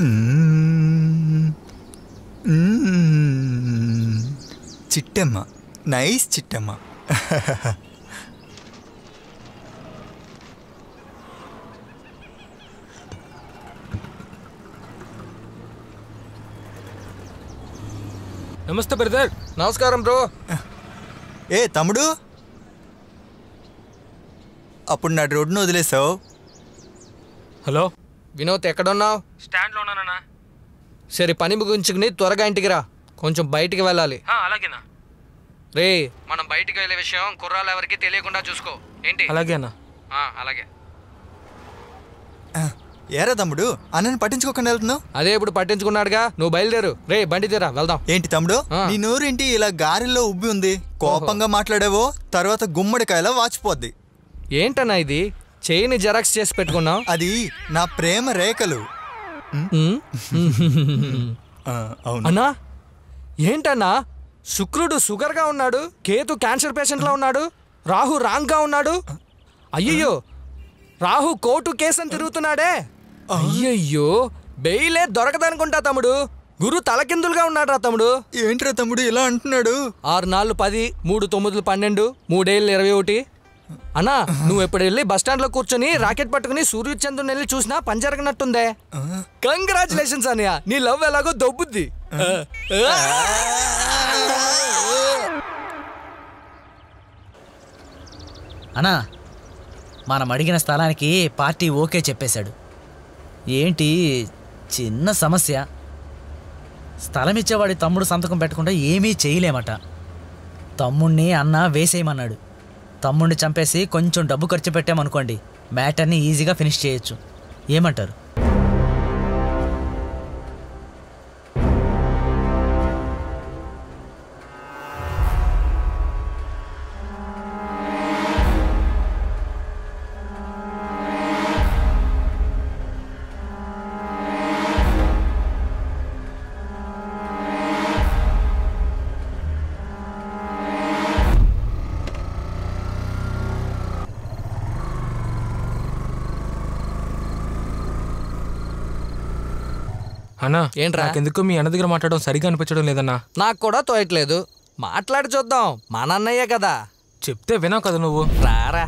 మ్మ్. మ్మ్. చిట్టమ్మ. నైస్ చిట్టమ్మ. నమస్తే బ్రదర్. నమస్కారం బ్రో. ఏ తమ్ముడు? అప్పుడు నా రోడ్డును వదిలేసావు. హలో? వినోద్ ఎక్కడున్నావు? స్టాండ్లో ఉన్నానన్నా సరే పని ముగించుకుని త్వరగా ఇంటికి రా. కొంచెం బయటికి వెళ్ళాలి. అలాగేనా? రే. మనం బయటికి వెళ్ళే విషయం కుర్రాలు ఎవరికి తెలియకుండా చూసుకో. ఏంటి? అలాగే అన్నా. ఆ, అలాగే. ఏరా తమ్ముడు? అన్నని పట్టించుకోకుండా వెళ్తున్నావు? అదే ఇప్పుడు పట్టించుకున్నాడుగా. నువ్వు బయలుదేరు. రే బండి తీరా వెళ్దాం. ఏంటి తమ్ముడు. నీ నోరేంటి ఇలా గారెల్లో ఉబ్బి ఉంది? కోపంగా మాట్లాడావో? తర్వాత గుమ్మడికాయలా వాచిపోద్ది. ఏంటన్నా ఇది? చేయిని జెరాక్స్ చేసి పెట్టుకున్నావు? అది నా ప్రేమ రేఖలు. అన్నా ఏంటన్నా? శుక్రుడు షుగర్గా ఉన్నాడు కేతు క్యాన్సర్ పేషెంట్లా ఉన్నాడు రాహు రాంగ్గా ఉన్నాడు. అయ్యయ్యో రాహు కోర్టు కేసు అని తిరుగుతున్నాడే. అయ్యయ్యో బెయిలే దొరకదనుకుంటా తమ్ముడు. గురు తలకిందులుగా ఉన్నాడు రా తమ్ముడు. ఏంట్రా తమ్ముడు ఇలా అంటున్నాడు? ఆరు నాలుగు పది మూడు తొమ్మిదిలు పన్నెండు మూడేళ్ళు ఇరవై ఒకటి. అన్నా నువ్వు ఎప్పుడు వెళ్ళి బస్ స్టాండ్లో కూర్చొని రాకెట్ పట్టుకుని సూర్యచంద్రుని వెళ్ళి చూసినా పని జరగనట్టుందే. కంగ్రాచులేషన్స్ అన్నయ్య. నీ లవ్ ఎలాగో దొబ్బుద్ది. అన్నా మనం అడిగిన స్థలానికి పార్టీ ఓకే చెప్పేశాడు. ఏంటి చిన్న సమస్య? స్థలం ఇచ్చేవాడి తమ్ముడు సంతకం పెట్టకుండా ఏమీ చేయలేమట. తమ్ముణ్ణి అన్న వేసేయమన్నాడు. తమ్ముడిని చంపేసి కొంచెం డబ్బు ఖర్చు పెట్టామనుకోండి మ్యాటర్ని ఈజీగా ఫినిష్ చేయొచ్చు. ఏమంటారు? అన్నా ఏంట్రా? ఎందుకు మీ అన్న దగ్గర మాట్లాడడం సరిగా అనిపించడం లేదన్నా. నాకు కూడా తోయట్లేదు. మాట్లాడి చూద్దాం. మా నాన్నయ్యే కదా. చెప్తే వినావు కదా నువ్వు. రారా.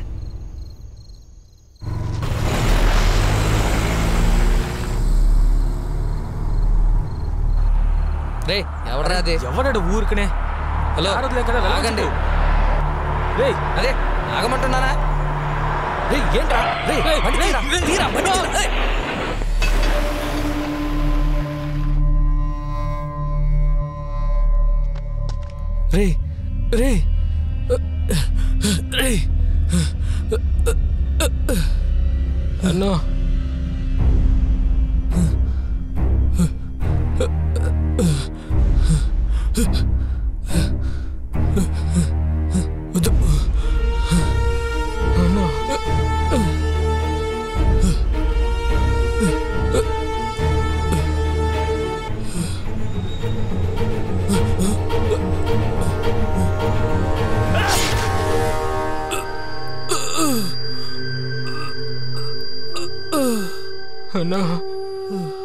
రే ఎవడరా అది? ఎవడాడు ఊరికనే? హలో. కదా. ఆగండి. రేయ్ అదే ఆగమంటున్నానా? రే ఏంట్రా? రే తీరా, తీరా, బండి తీరా, ఏయ్. రే Ooh.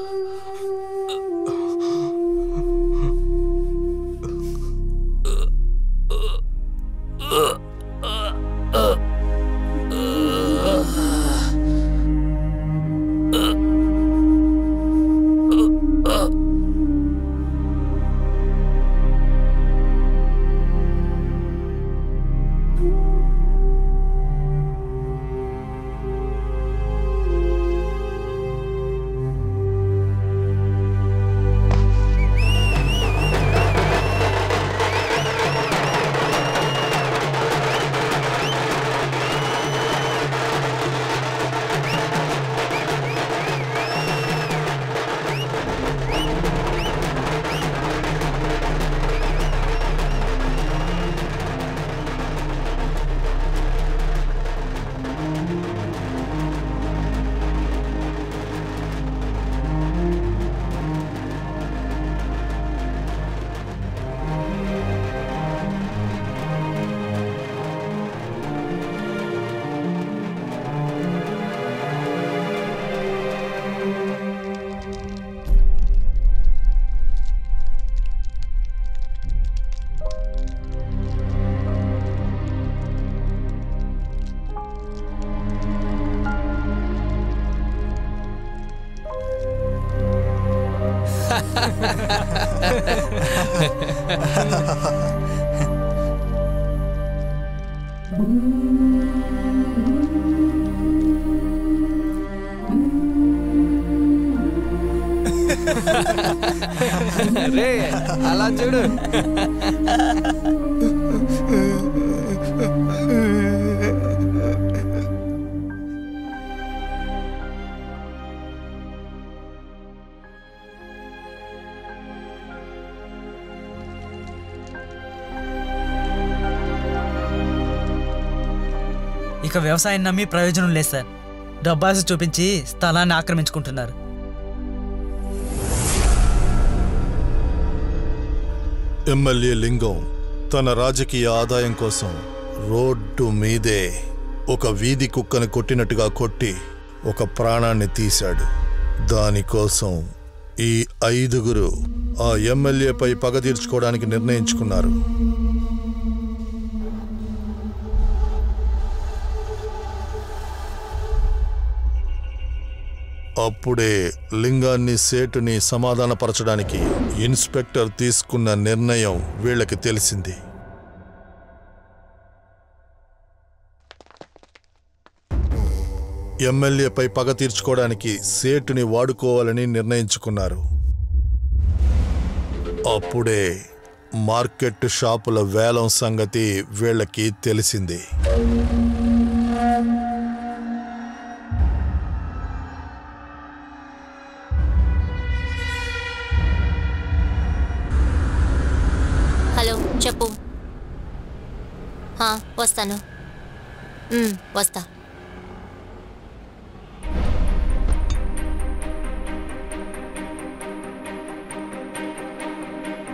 రే అలా చూడు. ఇక వ్యవసాయం నమ్మి ప్రయోజనం లేదు సార్. డబ్బాసి చూపించి స్థలాన్ని ఆక్రమించుకుంటున్నారు. ఎమ్మెల్యే లింగం తన రాజకీయ ఆదాయం కోసం రోడ్డు మీదే ఒక వీధి కుక్కను కొట్టినట్టుగా కొట్టి ఒక ప్రాణాన్ని తీశాడు. దానికోసం ఈ ఐదుగురు ఆ ఎమ్మెల్యేపై పగ తీర్చుకోవడానికి నిర్ణయించుకున్నారు. అప్పుడే లింగాన్ని సేటుని సమాధానపరచడానికి ఇన్స్పెక్టర్ తీసుకున్న నిర్ణయం వీళ్ళకి తెలిసింది. ఎమ్మెల్యేపై పగ తీర్చుకోవడానికి సేటుని వాడుకోవాలని నిర్ణయించుకున్నారు. అప్పుడే మార్కెట్ షాపుల వేలం సంగతి వీళ్ళకి తెలిసింది. హలో చెప్పు. వస్తాను. వస్తా.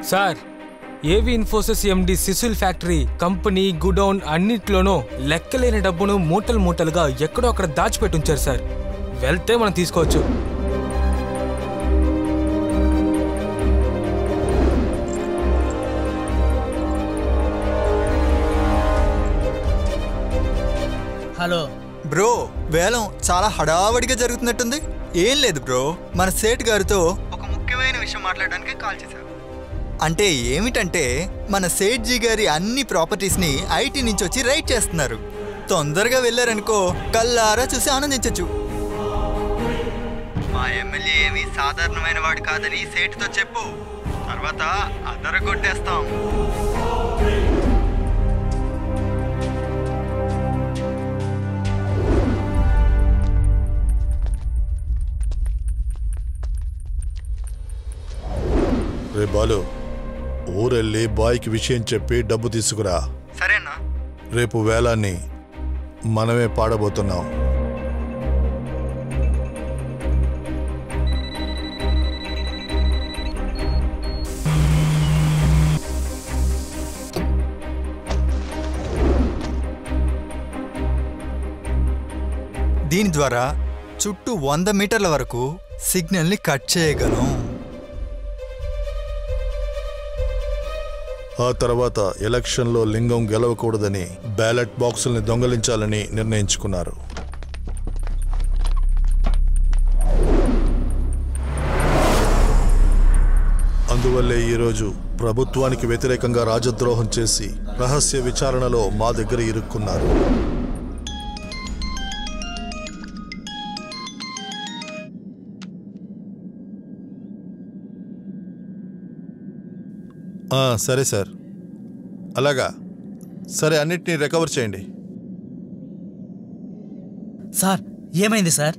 సార్ ఏవి ఇన్ఫోసిస్ ఎండి సిసుల్ ఫ్యాక్టరీ కంపెనీ గుడౌన్ అన్నిట్లోనూ లెక్కలేని డబ్బును మూటలు మూటలుగా ఎక్కడో అక్కడ దాచిపెట్టుంచారు సార్. వెళ్తే మనం తీసుకోవచ్చు. హలో. బ్రో వేలం చాలా హడావడిగా జరుగుతున్నట్టుంది. ఏం లేదు బ్రో మన సేట్ గారితో ఒక ముఖ్యమైన విషయం మాట్లాడడానికి కాల్ చేశారు. అంటే ఏమిటంటే మన సేట్ జీ గారి అన్ని ప్రాపర్టీస్ని ఐటీ నుంచి వచ్చి రైట్ చేస్తున్నారు. తొందరగా వెళ్ళారనుకో కల్లారా చూసి ఆనందించచ్చు. మా ఎమ్మెల్యే ఏమి సాధారణమైన వాడు కాదని సేటుతో చెప్పు. తర్వాత అదర రే బాలు ఊరెళ్ళి బాయ్కి విషయం చెప్పి డబ్బు తీసుకురా. సరేనా? రేపు వేలాన్ని మనమే పాడబోతున్నాం. దీని ద్వారా చుట్టూ వంద మీటర్ల వరకు సిగ్నల్ని కట్ చేయగలం. ఆ తర్వాత ఎలక్షన్లో లింగం గెలవకూడదని బ్యాలెట్ బాక్సుల్ని దొంగలించాలని నిర్ణయించుకున్నారు. అందువల్లే ఈరోజు ప్రభుత్వానికి వ్యతిరేకంగా రాజద్రోహం చేసి రహస్య విచారణలో మా దగ్గర ఇరుక్కున్నారు. సరే సార్. అలాగా. సరే అన్నిటినీ రికవర్ చేయండి. సార్ ఏమైంది సార్?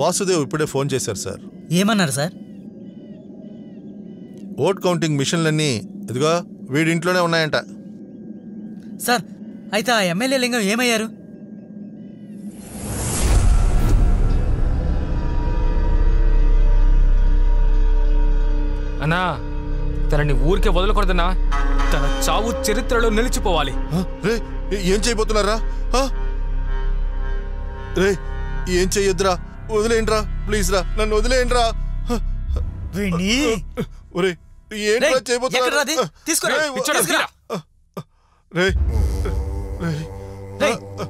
వాసుదేవ్ ఇప్పుడే ఫోన్ చేశారు సార్. ఏమన్నారు సార్? ఓట్ కౌంటింగ్ మిషన్లన్నీ ఇదిగో వీడింట్లోనే ఉన్నాయంట. సార్ అయితే ఆ ఎమ్మెల్యే లింగం ఏమయ్యారు? అన్నా తనని ఊరికే వదలకూడదన్నా తన చావు చరిత్రలో నిలిచిపోవాలి? రే ఏ- చేయబోతున్నారా? రే ఏం చెయ్యొద్దురా వదిలేయండిరా ప్లీజ్ రా. నన్ను వదిలేయండిరా. ఒరే ఏంట్రా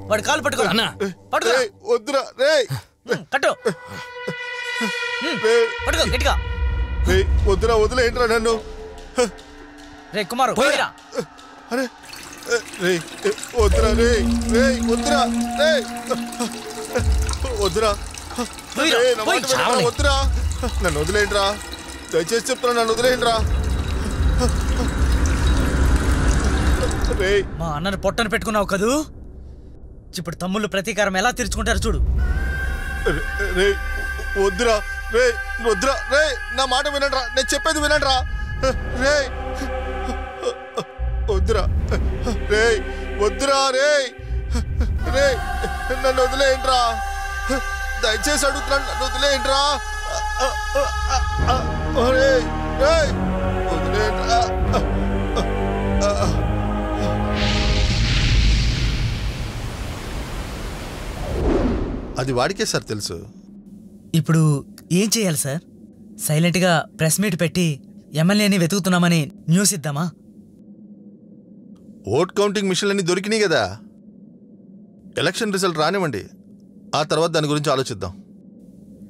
వాడి కాలు పట్టుకో అన్నా. పట్టుకో రేయ్ వద్దురా కట్టు. పట్టుకో గట్టిగా. వద్దురా వదిలేంట్రా నన్ను. రే కుమారు పోయిరా. అరే రే వద్దురా రే రే వద్దురా రే. వద్దురా. వద్దురా. నన్ను వదిలేంట్రా దయచేసి చెప్తున్నా నన్ను వదిలేంట్రా రే. మా అన్నను పొట్టను పెట్టుకున్నావు కదూ? ఇప్పుడు తమ్ముళ్ళు ప్రతీకారం ఎలా తీర్చుకుంటారు చూడు. రే వద్దురా రే వద్దురా రే నా మాట వినండిరా. నేను చెప్పేది వినండిరా. రే వద్దురా. రే వద్దురా రే రే నన్ను వదిలేయండిరా. దయచేసి అడుగుతున్నాను నన్ను వదిలేయండిరా. రే రే వదిలేయండిరా. అది వాడికే సార్ తెలుసు. ఇప్పుడు ఏం చేయాలి సార్? సైలెంట్గా ప్రెస్ మీట్ పెట్టి ఎమ్మెల్యేని వెతుకుతున్నామని న్యూస్ ఇద్దామా? ఓట్ కౌంటింగ్ మిషన్లన్నీ దొరికినాయి కదా. ఎలక్షన్ రిజల్ట్ రానివ్వండి. ఆ తర్వాత దాని గురించి ఆలోచిద్దాం.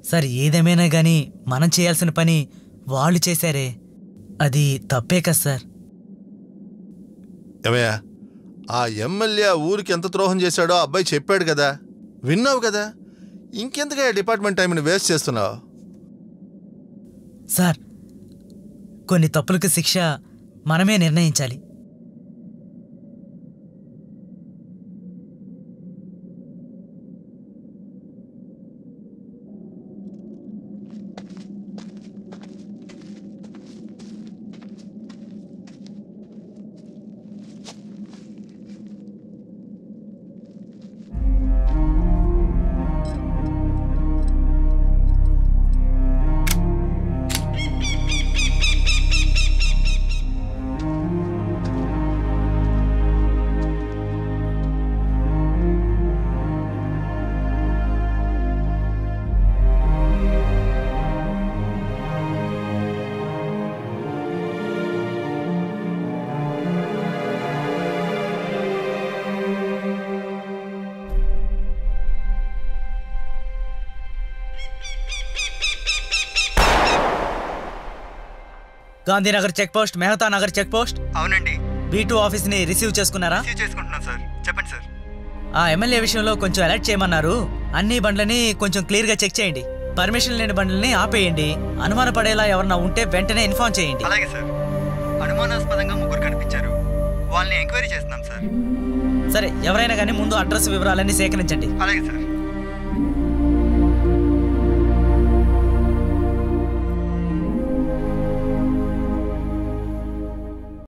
సార్ ఏదేమైనా కానీ మనం చేయాల్సిన పని వాళ్ళు చేశారే. అది తప్పే కదా సార్. ఏమయ్యా ఆ ఎమ్మెల్యే ఊరికి ఎంత ద్రోహం చేశాడో అబ్బాయి చెప్పాడు కదా. విన్నావు కదా? ఇంకెందుకయ్యా డిపార్ట్మెంట్ టైంని వేస్ట్ చేస్తున్నావు? సార్ కొన్ని తప్పులకు శిక్ష మనమే నిర్ణయించాలి. Gandhinagar check post Mehta Nagar check post అవునండి. బీ టూ రిసీవ్ చేసుకున్నారా? రిసీవ్ చేసుకుంటున్నాం సార్. చెప్పండి సార్. ఆ ఎమ్మెల్యే విషయంలో కొంచెం అలర్ట్ చేయమన్నారు. అన్ని బండ్లని కొంచెం క్లియర్గా చెక్ చేయండి. పర్మిషన్ లేని బండ్లని ఆపేయండి. అనుమానపడేలా ఎవరన్నా ఉంటే వెంటనే ఇన్ఫార్మ్ చేయండి. అలాగే సార్. అనుమానాస్పదంగా ముగ్గురు కనిపించారు. వాళ్ళని ఎంక్వైరీ చేస్తున్నాం సార్. సరే ఎవరైనా కానీ ముందు అడ్రస్ వివరాలన్నీ సేకరించండి. అలాగే సార్.